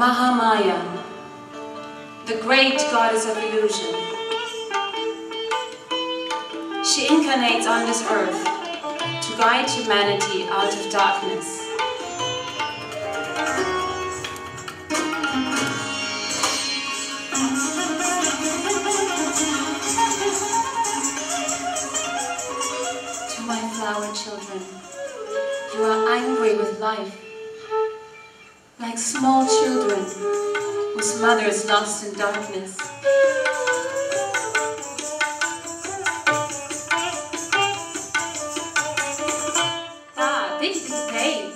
Mahamaya, the great goddess of illusion. She incarnates on this earth to guide humanity out of darkness. To my flower children, you are angry with life, like small children whose mother is lost in darkness. Ah, da, dit, dit, day.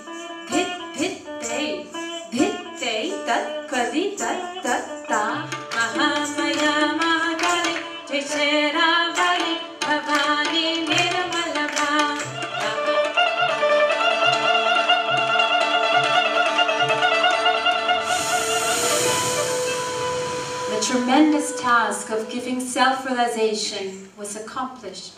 Dit, day. Dit, day, dat, kadi, dat, dat, tremendous task of giving self-realization was accomplished.